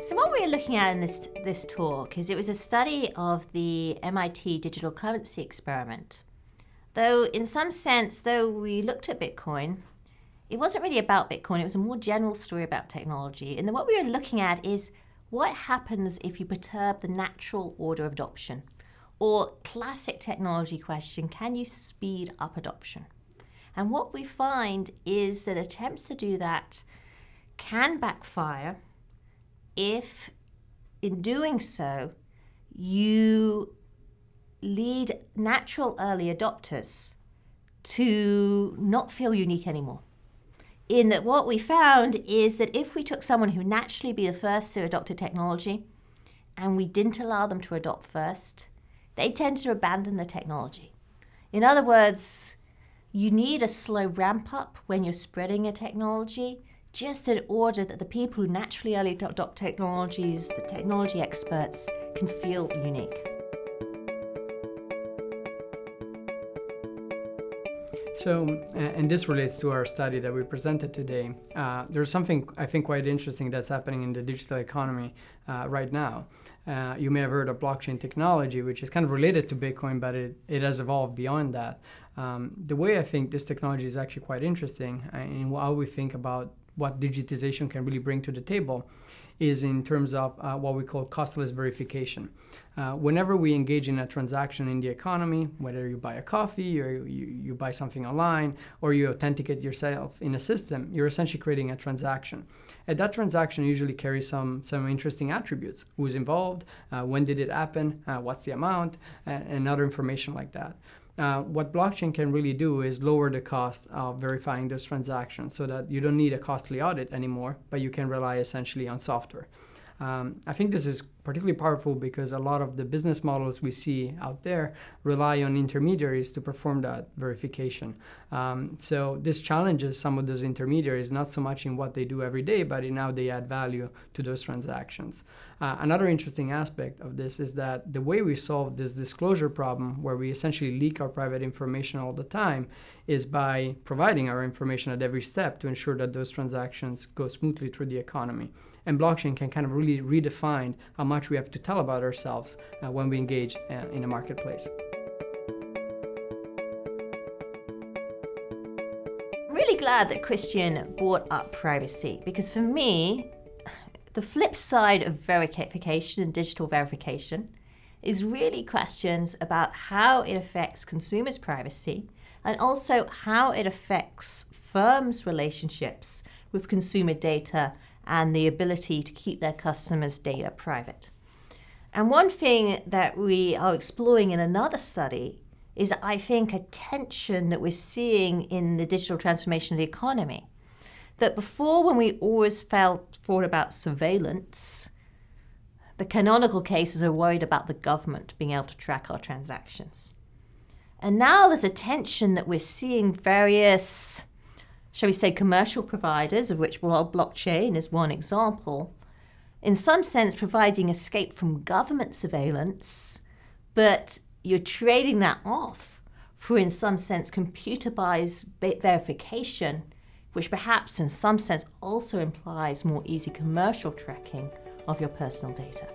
So what we are looking at in this this talk is it was a study of the MIT digital currency experiment. Though in some sense, though we looked at Bitcoin, it wasn't really about Bitcoin. It was a more general story about technology. And what we were looking at is what happens if you perturb the natural order of adoption? Or classic technology question, can you speed up adoption? And what we find is that attempts to do that can backfire if, in doing so, you lead natural early adopters to not feel unique anymore. In that, what we found is that if we took someone who naturally be the first to adopt a technology and we didn't allow them to adopt first, they tend to abandon the technology. In other words, you need a slow ramp up when you're spreading a technology, just in order that the people who naturally early adopt technologies, the technology experts, can feel unique. So, and this relates to our study that we presented today. Uh, there's something I think quite interesting that's happening in the digital economy uh, right now. Uh, you may have heard of blockchain technology, which is kind of related to Bitcoin, but it, it has evolved beyond that. Um, the way I think this technology is actually quite interesting in how we think about what digitization can really bring to the table is in terms of uh, what we call costless verification. Uh, whenever we engage in a transaction in the economy, whether you buy a coffee or you, you buy something online or you authenticate yourself in a system, you're essentially creating a transaction. And that transaction usually carries some, some interesting attributes. Who's involved, uh, when did it happen, uh, what's the amount, and, and other information like that. Uh, what blockchain can really do is lower the cost of verifying those transactions so that you don't need a costly audit anymore, but you can rely essentially on software. Um, I think this is particularly powerful because a lot of the business models we see out there rely on intermediaries to perform that verification. Um, so this challenges some of those intermediaries, not so much in what they do every day, but in how they add value to those transactions. Uh, another interesting aspect of this is that the way we solve this disclosure problem, where we essentially leak our private information all the time, is by providing our information at every step to ensure that those transactions go smoothly through the economy. And blockchain can kind of really redefine how much we have to tell about ourselves uh, when we engage uh, in a marketplace. I'm really glad that Christian brought up privacy because for me, the flip side of verification and digital verification is really questions about how it affects consumers' privacy and also how it affects firms' relationships with consumer data and the ability to keep their customers' data private. And one thing that we are exploring in another study is, I think, a tension that we're seeing in the digital transformation of the economy. That before, when we always felt thought about surveillance, the canonical cases are worried about the government being able to track our transactions. And now there's a tension that we're seeing various shall we say, commercial providers, of which blockchain is one example, in some sense providing escape from government surveillance, but you're trading that off for, in some sense, computer-based verification, which perhaps in some sense also implies more easy commercial tracking of your personal data.